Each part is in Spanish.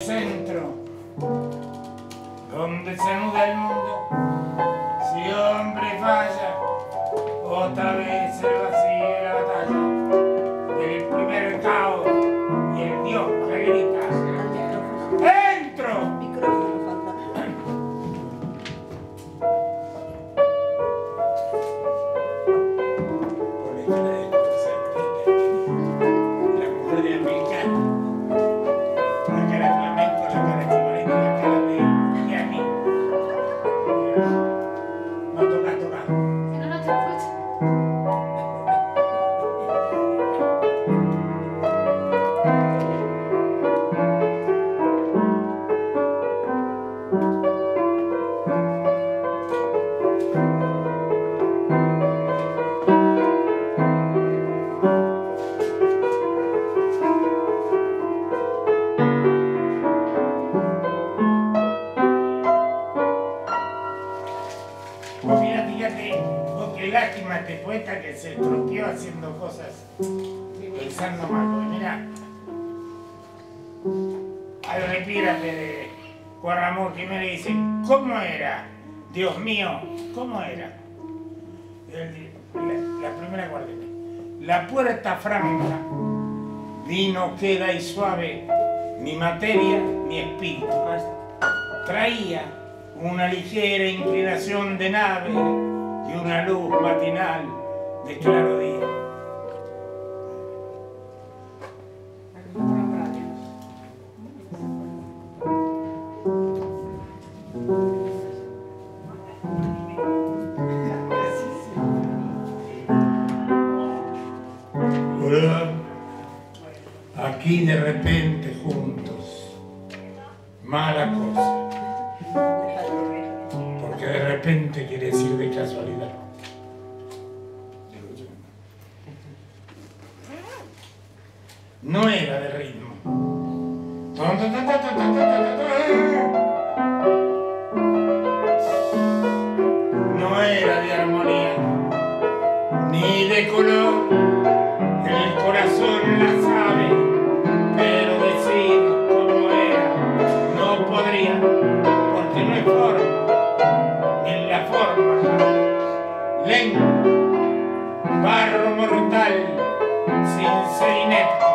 centro donde se muda el mundo. Si hombre falla, Pues mira, fíjate, vos qué lástima este poeta que se estropeó haciendo cosas pensando mal. Mira, hay un de Juan Ramón Jiménez dice, ¿cómo era? Dios mío, ¿cómo era? La, la primera guardia. La puerta franca, vino queda y suave, ni materia ni espíritu traía una ligera inclinación de nave y una luz matinal de claro día. Hola. Aquí de repente juntos, mala cosa repente quiere decir de casualidad. No era de ritmo. No era de armonía, ni de color. Lengua, barro mortal, sin ser inepto,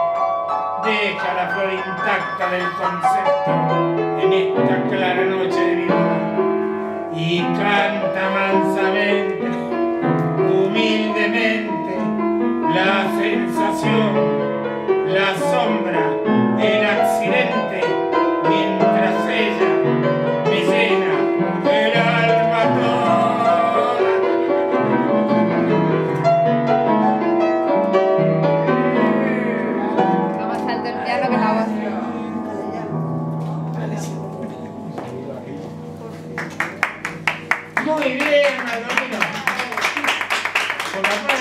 deja la flor intacta del concepto en esta clara noche de mi boda y canta mansamente, humildemente, la sensación, la sombra, el accidente, Gracias. Por la